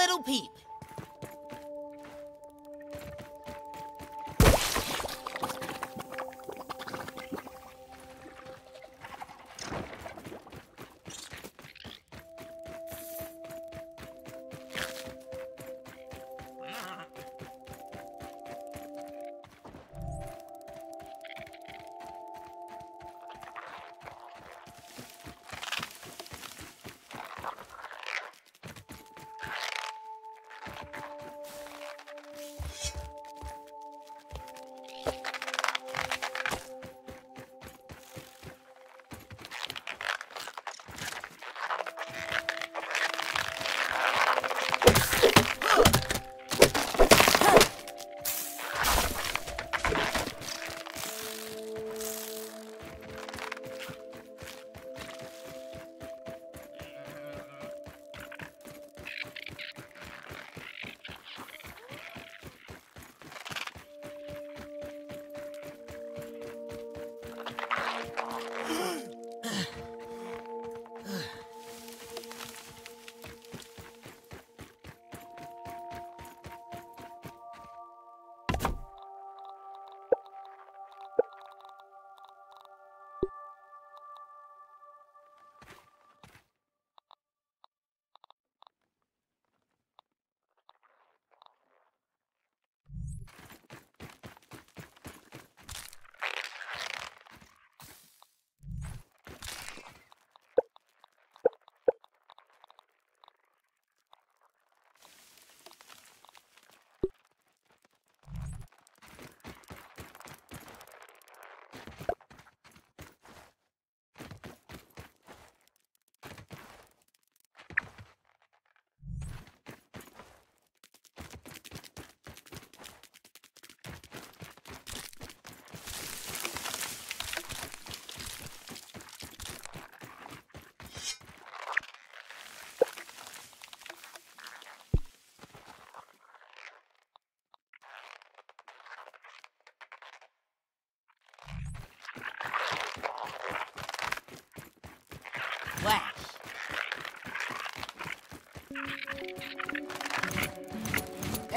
little peep.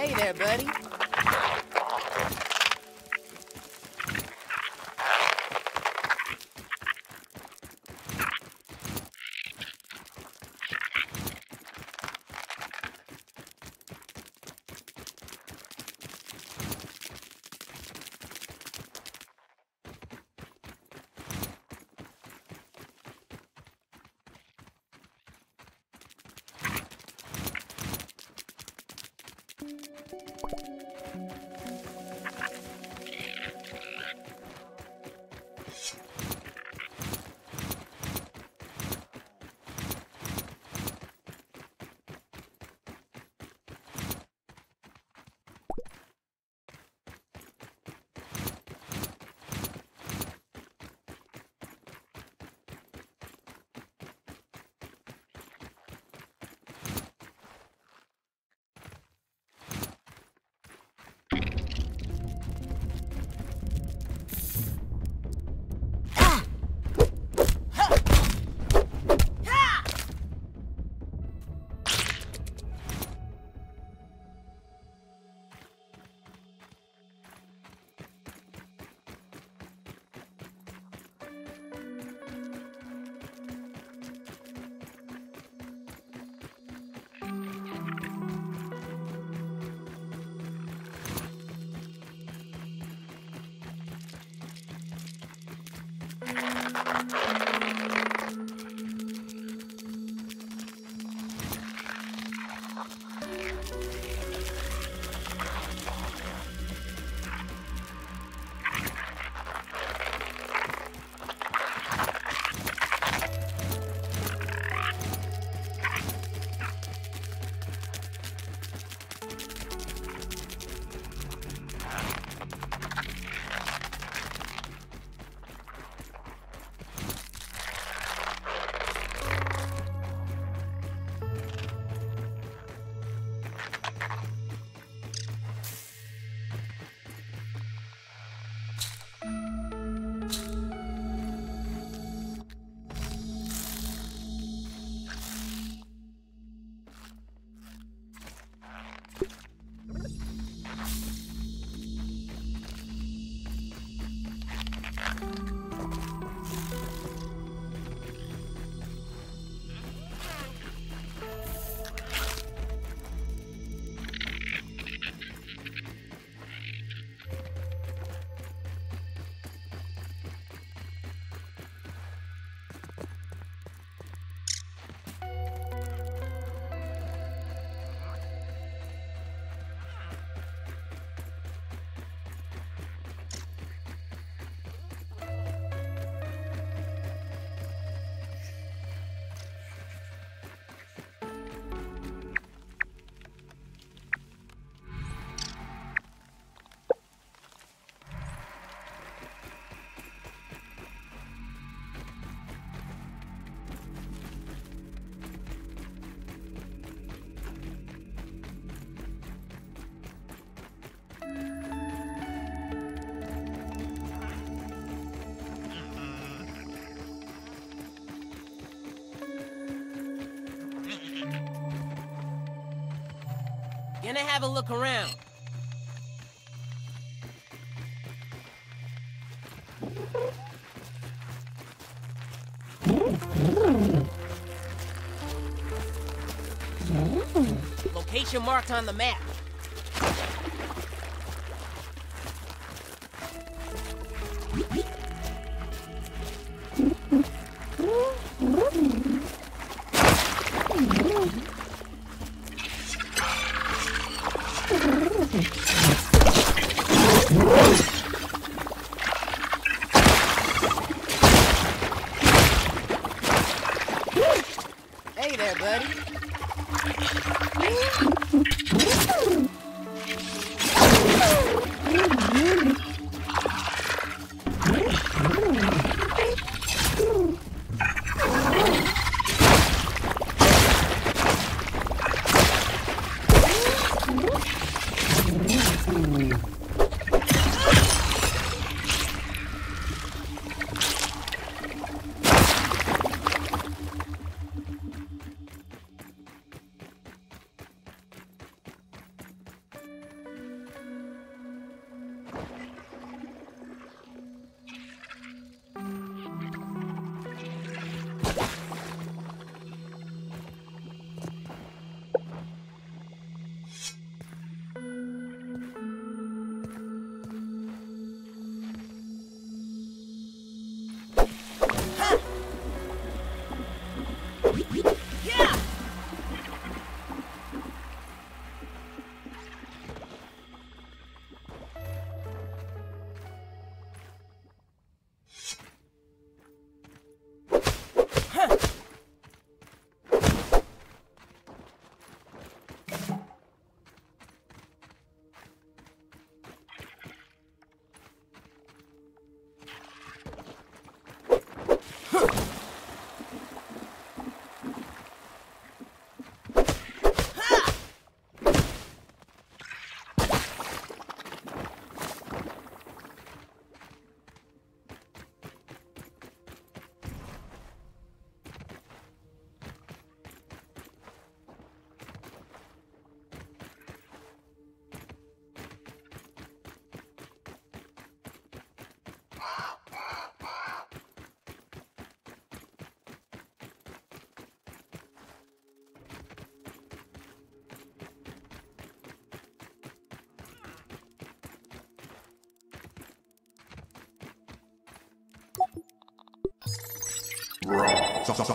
Hey there, buddy. Gonna have a look around. Location marked on the map.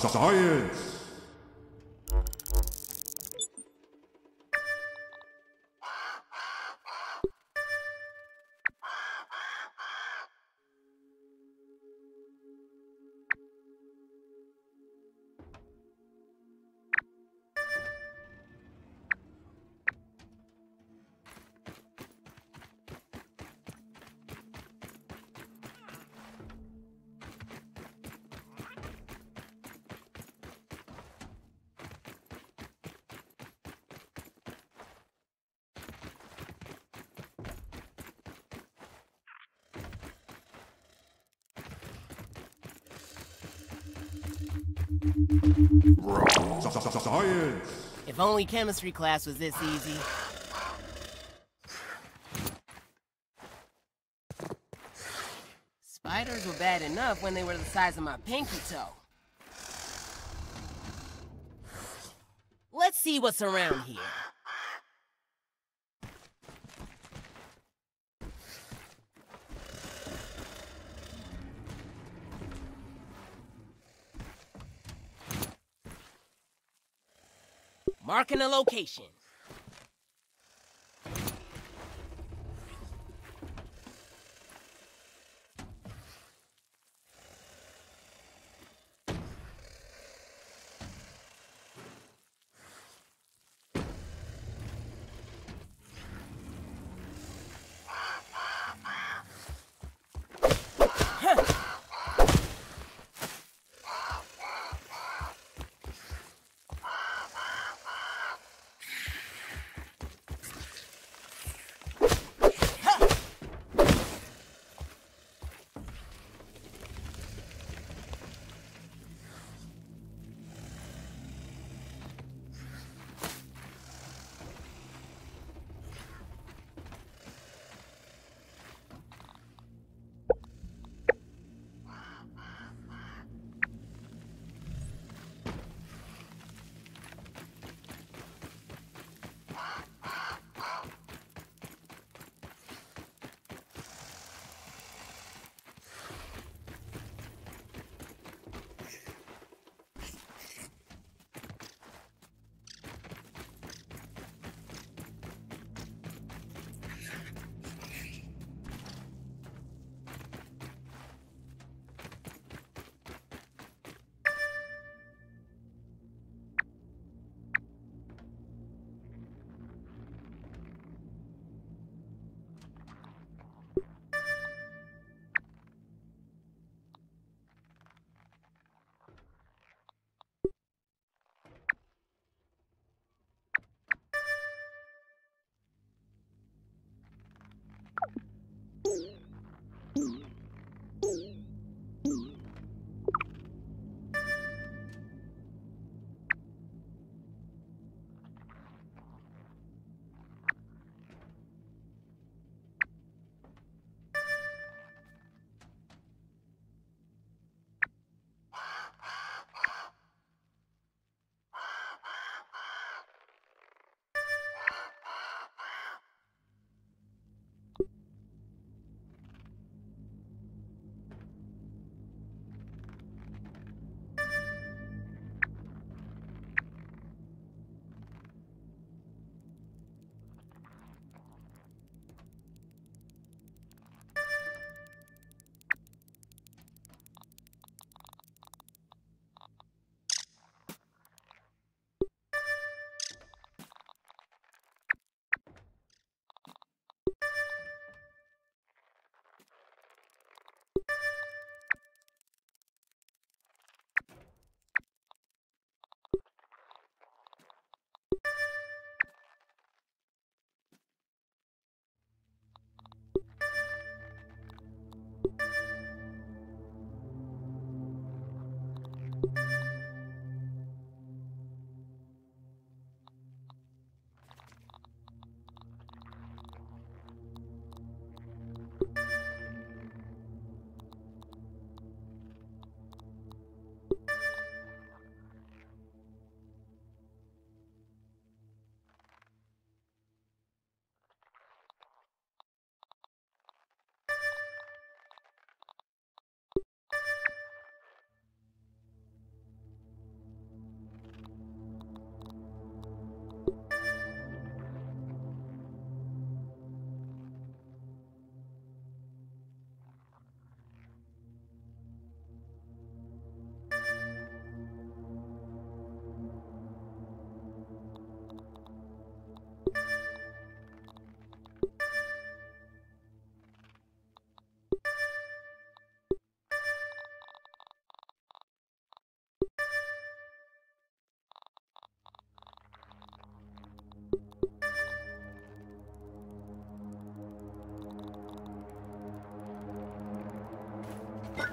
Science! Science! If only chemistry class was this easy. Spiders were bad enough when they were the size of my pinky toe. Let's see what's around here. Marking a location.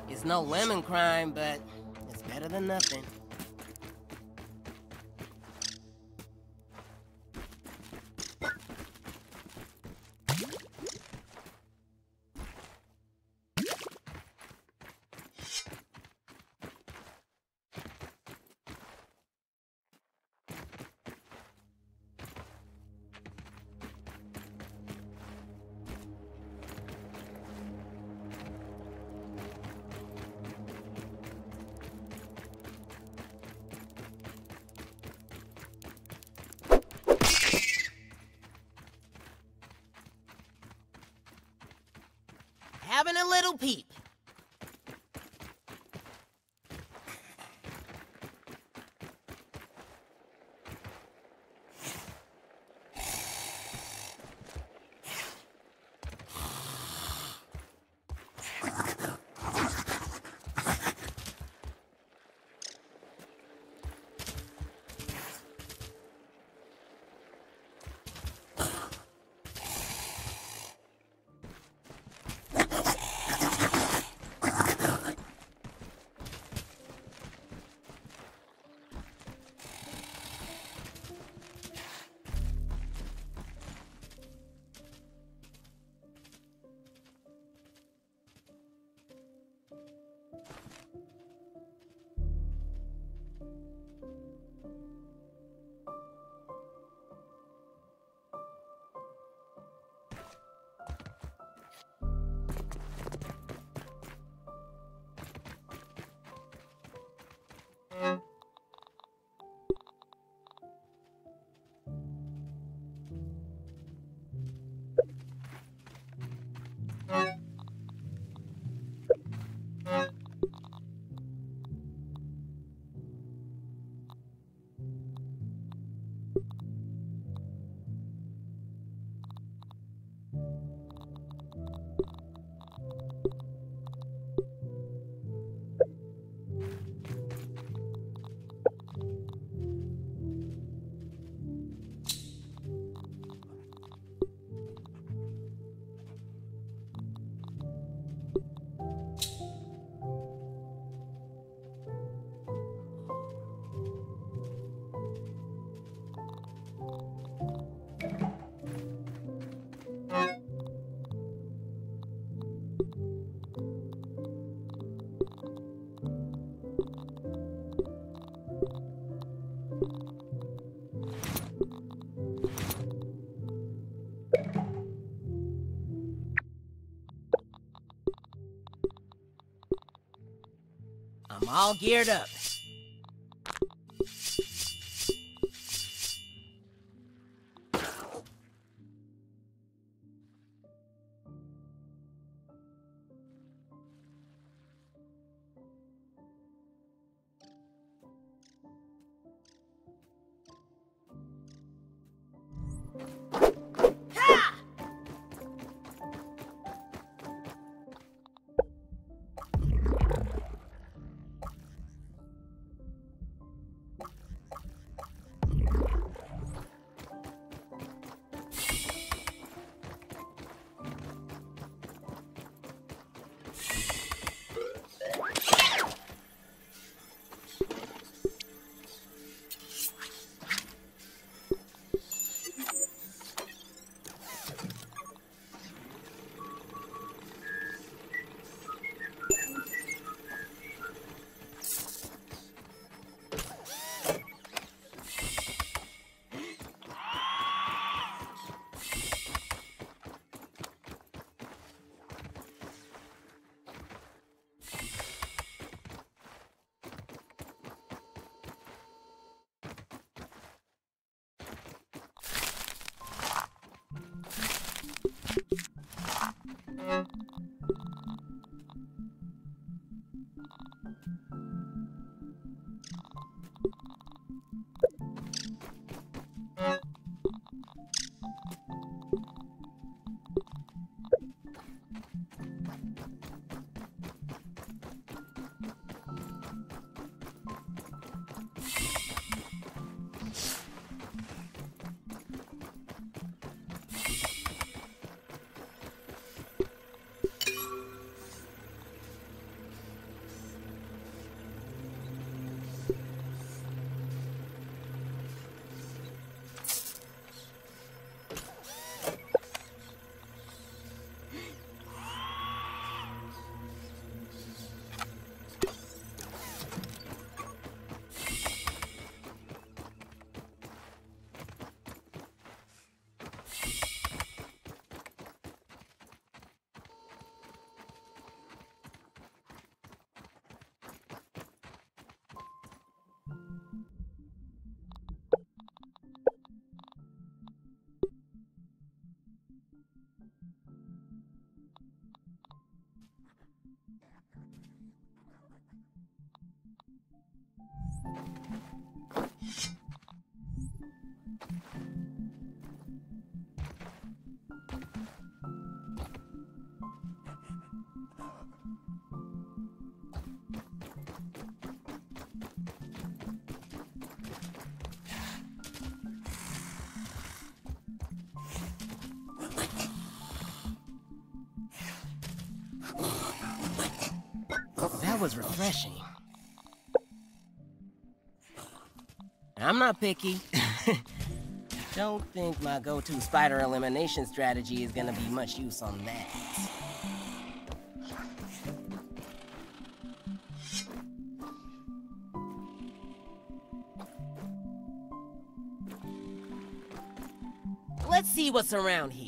It's no lemon crime, but it's better than nothing. Having a little peep. I'm all geared up. Thank you. That was refreshing. I'm not picky. Don't think my go-to spider elimination strategy is gonna be much use on that. Let's see what's around here.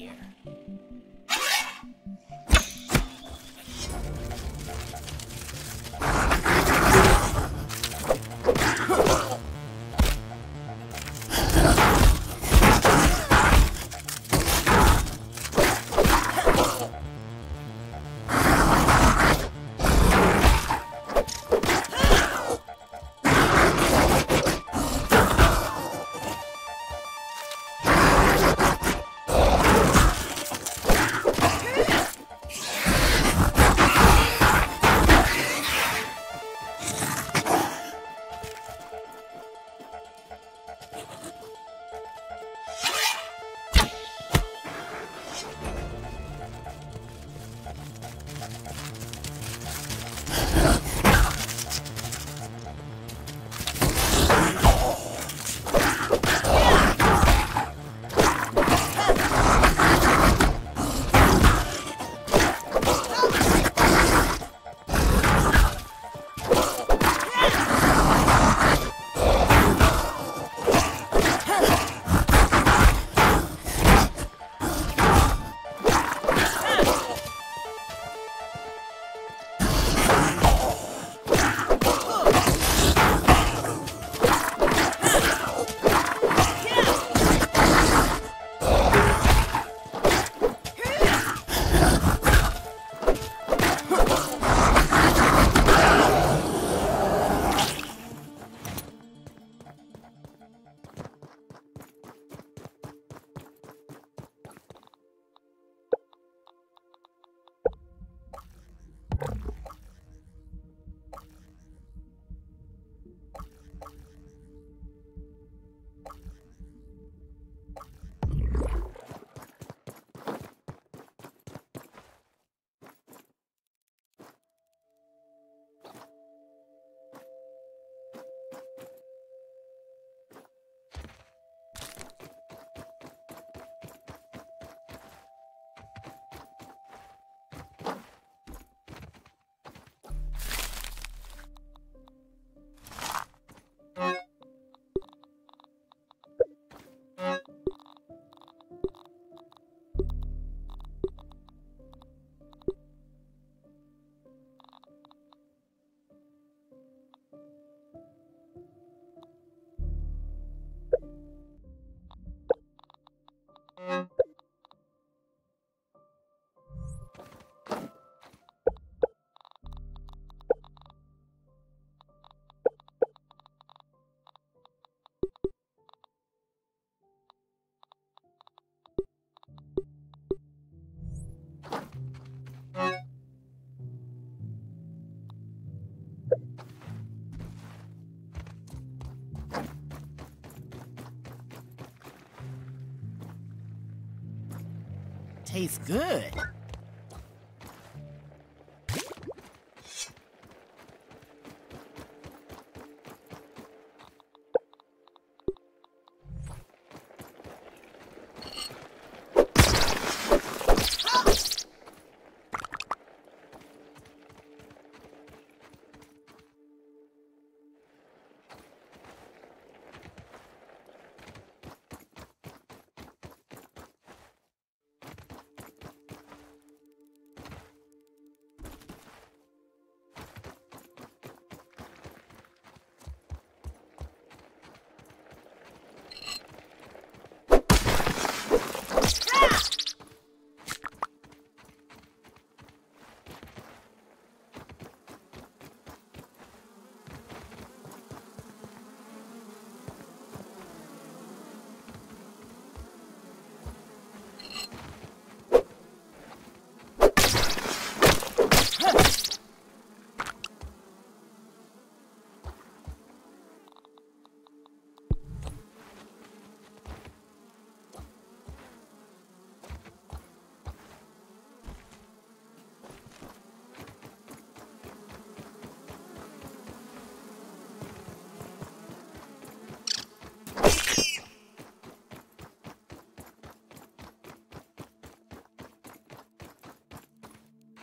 Tastes good.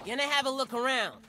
Gonna have a look around.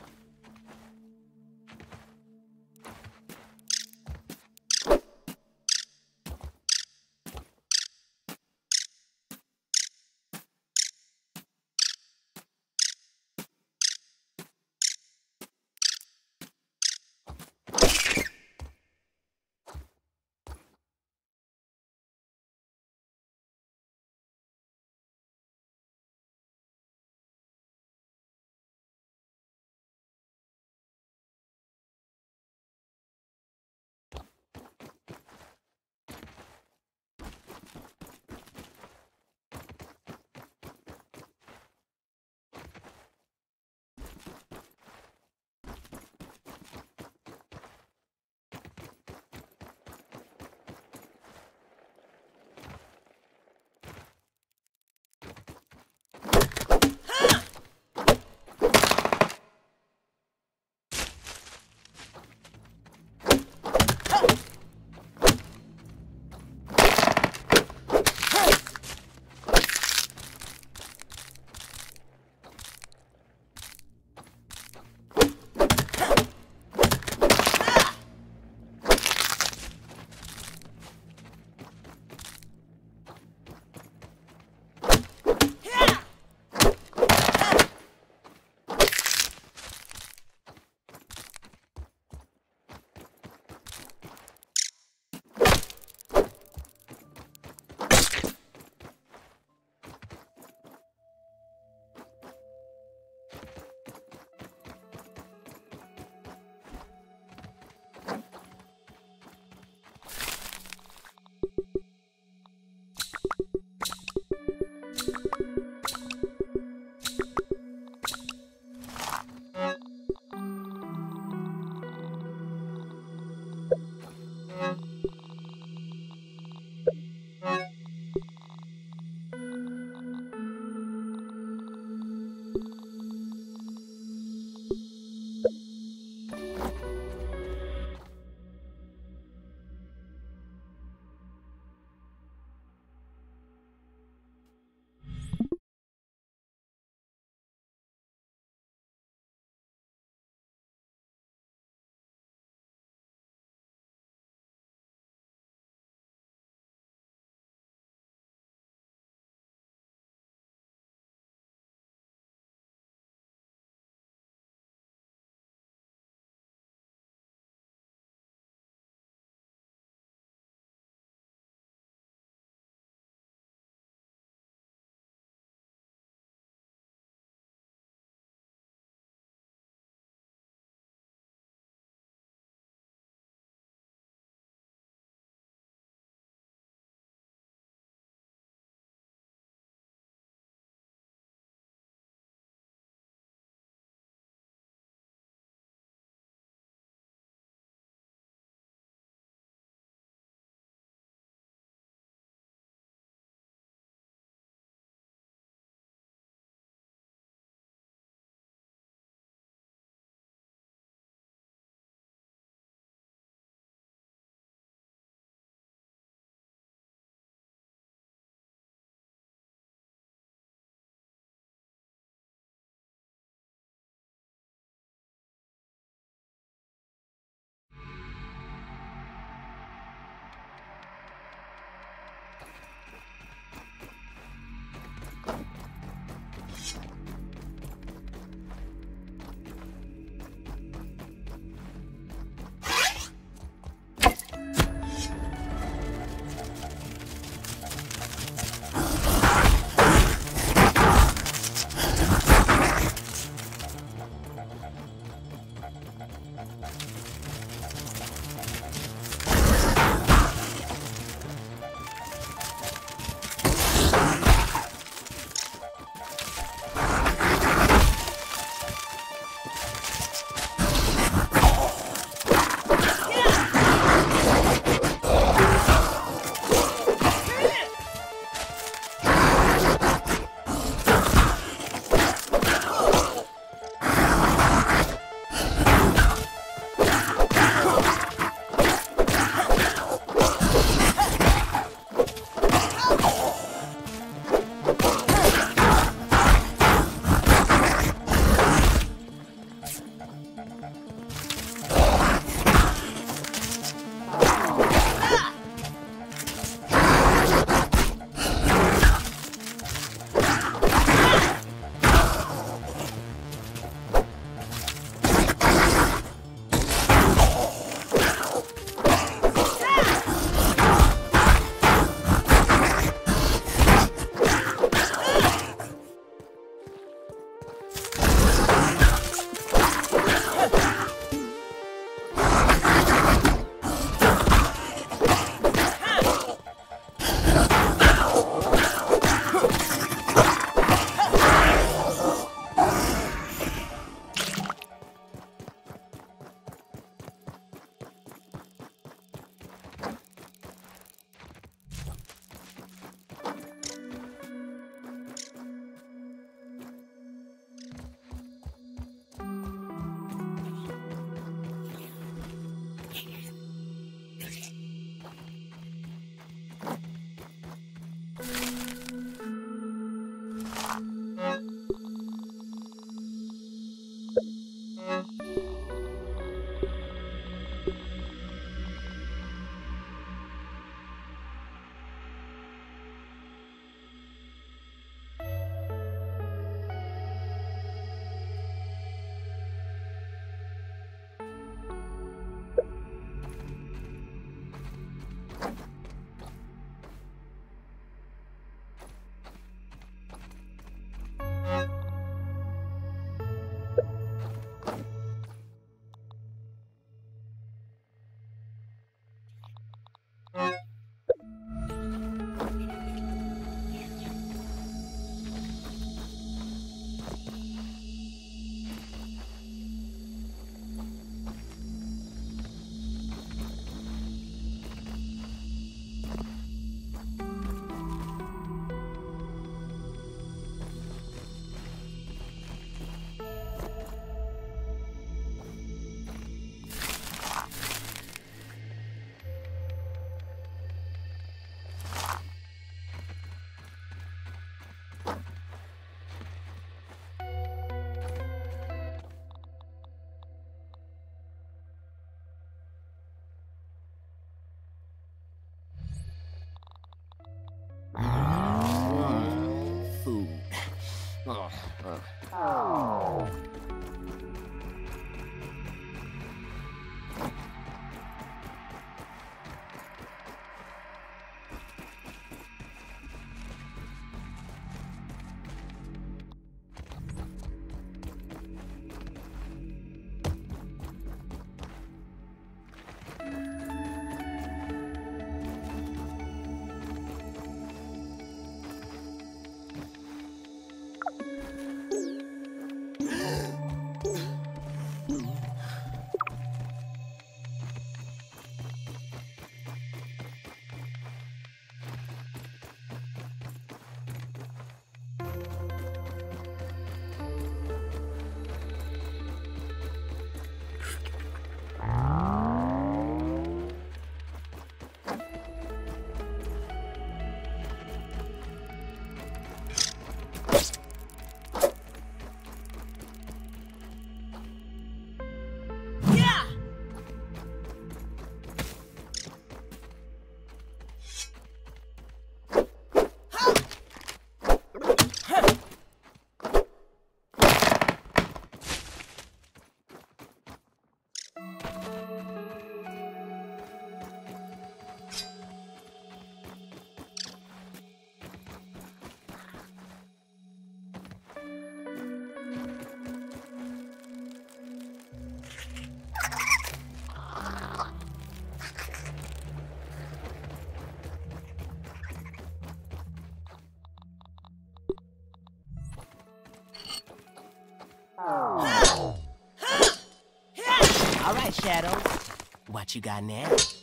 What you got now?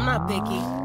I'm not picky.